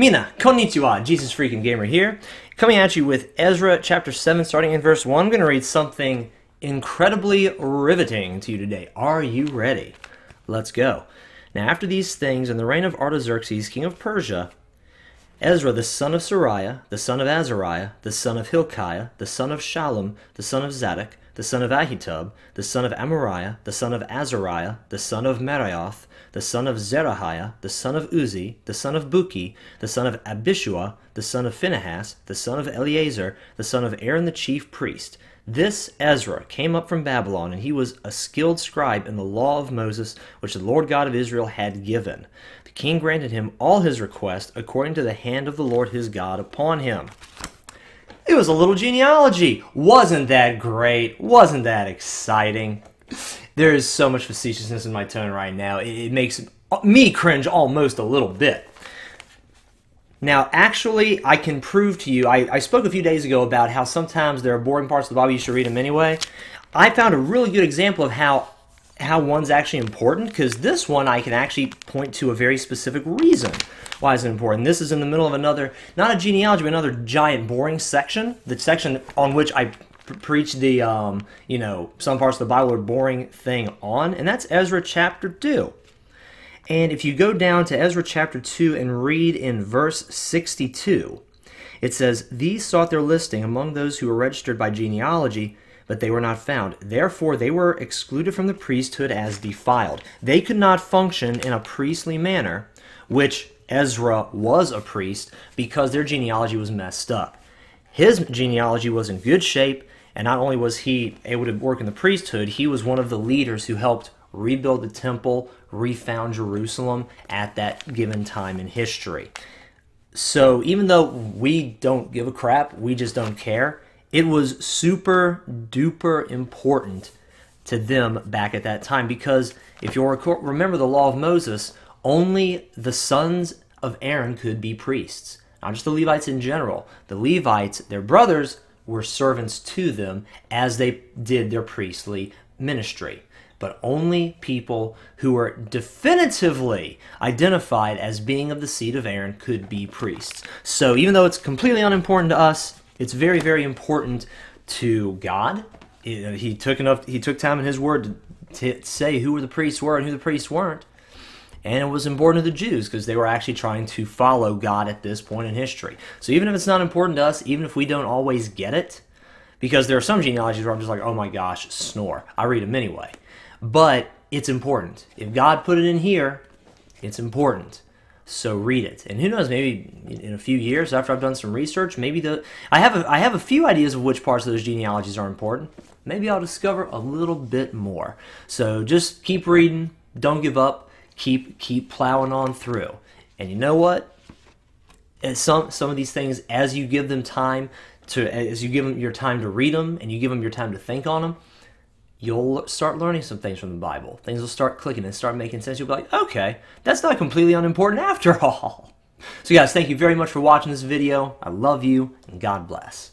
Mina, konnichiwa, Jesus Freaking Gamer here, coming at you with Ezra chapter 7, starting in verse 1. I'm going to read something incredibly riveting to you today. Are you ready? Let's go. Now, after these things, in the reign of Artaxerxes, king of Persia, Ezra the son of Seraiah, the son of Azariah, the son of Hilkiah, the son of Shallum, the son of Zadok, the son of Ahitub, the son of Amariah, the son of Azariah, the son of Meraioth, the son of Zerahiah, the son of Uzzi, the son of Buki, the son of Abishua, the son of Phinehas, the son of Eleazar, the son of Aaron the chief priest. This Ezra came up from Babylon, and he was a skilled scribe in the law of Moses, which the Lord God of Israel had given. The king granted him all his requests according to the hand of the Lord his God upon him. It was a little genealogy. Wasn't that great? Wasn't that exciting? There is so much facetiousness in my tone right now. It, makes me cringe almost a little bit. Now, actually, I can prove to you, I, I spoke a few days ago about how sometimes there are boring parts of the Bible, you should read them anyway. I found a really good example of how how one's actually important because this one I can actually point to a very specific reason why it's important. This is in the middle of another, not a genealogy, but another giant boring section. The section on which I preach the, um, you know, some parts of the Bible are boring thing on, and that's Ezra chapter 2. And if you go down to Ezra chapter 2 and read in verse 62, it says, These sought their listing among those who were registered by genealogy, but they were not found. Therefore, they were excluded from the priesthood as defiled. They could not function in a priestly manner, which Ezra was a priest, because their genealogy was messed up. His genealogy was in good shape, and not only was he able to work in the priesthood, he was one of the leaders who helped rebuild the temple, refound Jerusalem at that given time in history. So even though we don't give a crap, we just don't care, it was super duper important to them back at that time because if you remember the law of Moses, only the sons of Aaron could be priests, not just the Levites in general. The Levites, their brothers, were servants to them as they did their priestly ministry but only people who were definitively identified as being of the seed of Aaron could be priests. So even though it's completely unimportant to us, it's very, very important to God. He took enough. He took time in His Word to, say who the priests were and who the priests weren't, and it was important to the Jews because they were actually trying to follow God at this point in history. So even if it's not important to us, even if we don't always get it, because there are some genealogies where I'm just like, oh my gosh, snore. I read them anyway but it's important. If God put it in here, it's important. So read it. And who knows, maybe in a few years after I've done some research, maybe the I have a, I have a few ideas of which parts of those genealogies are important. Maybe I'll discover a little bit more. So just keep reading, don't give up, keep keep plowing on through. And you know what? As some some of these things as you give them time to as you give them your time to read them and you give them your time to think on them, you'll start learning some things from the Bible. Things will start clicking and start making sense. You'll be like, okay, that's not completely unimportant after all. So, guys, thank you very much for watching this video. I love you, and God bless.